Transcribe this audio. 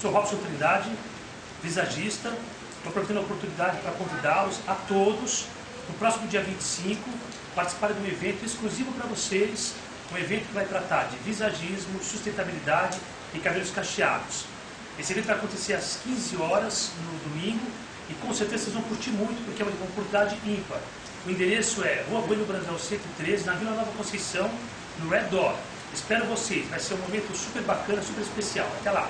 Sou Robson Trindade, visagista. Estou aproveitando a oportunidade para convidá-los a todos, no próximo dia 25, participarem de um evento exclusivo para vocês, um evento que vai tratar de visagismo, sustentabilidade e cabelos cacheados. Esse evento vai acontecer às 15 horas no domingo e com certeza vocês vão curtir muito porque é uma oportunidade ímpar. O endereço é Rua Bueno Brandão 113, na Vila Nova Conceição, no Red Door. Espero vocês, vai ser um momento super bacana, super especial. Até lá!